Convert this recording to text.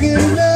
give up.